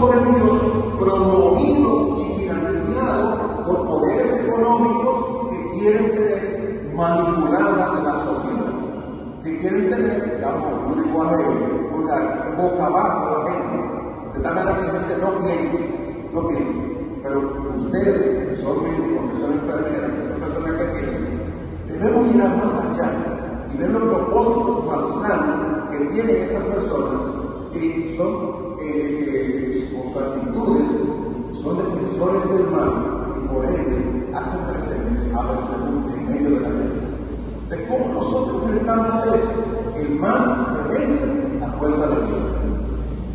soberbios promovido y financiado por poderes económicos que quieren tener manipulada la sociedad, que quieren tener, digamos, un lenguaje vulgar, boca abajo la gente, de tal manera que la gente no piense, no piense. Pero ustedes, que son médicos, que son enfermeras, que son personas que quieren, debemos mirar más allá y ver los propósitos malsanos que tienen estas personas que son eh, eh, son defensores del mal y por ende hacen presente a Belcebú en medio de la ley. De cómo nosotros enfrentamos eso, el mal se vence a fuerza de Dios.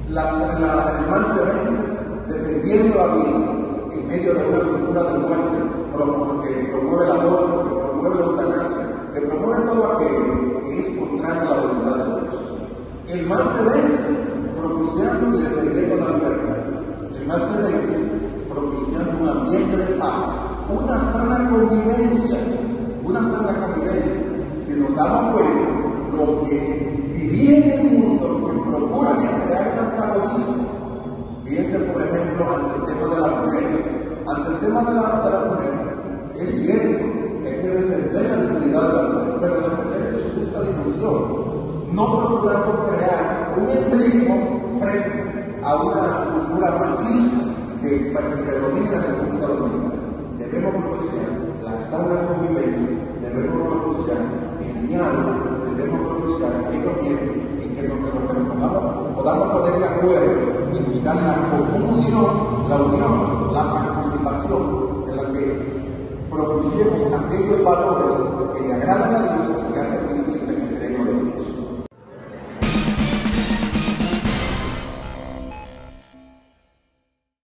El mal se vence defendiendo la vida en medio de una cultura de muerte que promueve el aborto, que promueve la eutanasia, que promueve todo aquello que es contrario a la voluntad de Dios. El mal se vence propiciando y defendiendo la libertad. El mal se vence propiciando un ambiente de paz, una sana convivencia, una sana convivencia. Si nos damos cuenta, lo que dirigen el mundo, lo que procuran crear un antagonismo. Fíjense, por ejemplo, ante el tema de la mujer. Ante el tema de la, de la mujer, es cierto, hay que defender la dignidad de la mujer, pero defender su justa dimensión. No procurando crear un embrismo frente a una cultura machista que predomina en la cultura dominicana. Debemos propiciar el diálogo, debemos propiciar el gobierno nos, que nos podamos, podamos poner de acuerdo y buscar la comunión, la unión, la participación en la que propiciemos aquellos valores que le agradan